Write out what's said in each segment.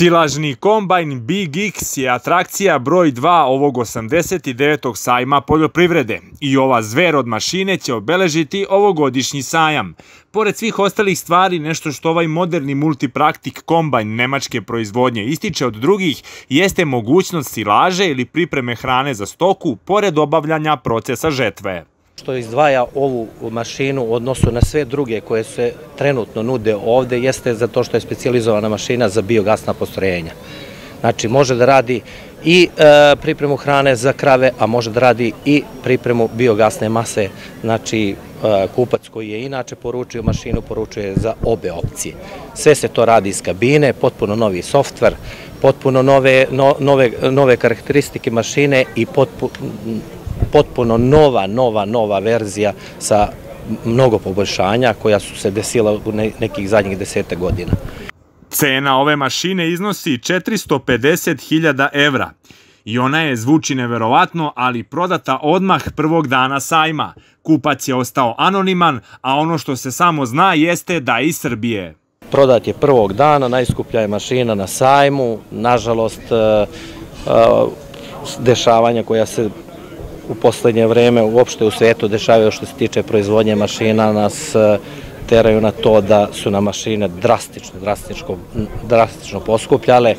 Silažni kombajn Big X je atrakcija broj 2 ovog 89. sajma poljoprivrede i ova zver od mašine će obeležiti ovogodišnji sajam. Pored svih ostalih stvari, nešto što ovaj moderni multipraktik kombajn nemačke proizvodnje ističe od drugih jeste mogućnost silaže ili pripreme hrane za stoku pored obavljanja procesa žetve što izdvaja ovu mašinu u odnosu na sve druge koje se trenutno nude ovde jeste zato što je specializowana mašina za biogasna postrojenja. Znači, može da radi i e, pripremu hrane za krave, a može da radi i pripremu biogasne mase. Znači, e, kupac koji je inače poručio mašinu, poručuje za obe opcije. Sve se to radi iz kabine, potpuno novi softver, potpuno nove, no, nove, nove karakteristike mašine i potpuno potpuno nova, nova, nova verzija sa mnogo poboljšanja koja su se desila u nekih zadnjih desete godina. Cena ove mašine iznosi 450.000 evra i ona je zvuči neverovatno, ali prodata odmah prvog dana sajma. Kupac je ostao anoniman, a ono što se samo zna jeste da je iz Srbije. Prodat je prvog dana, najskuplja je mašina na sajmu, nažalost e, e, dešavanja koja se u poslednje vreme uopšte u svetu dešavaju što se tiče proizvodnje mašina, nas e, teraju na to da su na mašine drastično, drastično, drastično poskupljale.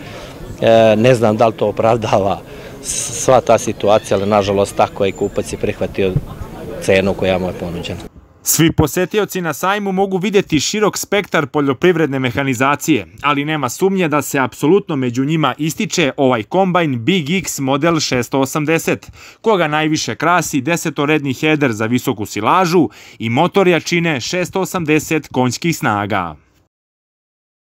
E, ne znam da li to opravdava sva ta situacija, ali nažalost tako je i kupac je prihvatio cenu koja mu je ponuđena. Svi posetioci na sajmu mogu vidjeti širok spektar poljoprivredne mehanizacije, ali nema sumnje da se apsolutno među njima ističe ovaj kombajn Big X model 680, koga najviše krasi desetoredni heder za visoku silažu i motor jačine 680 konjskih snaga.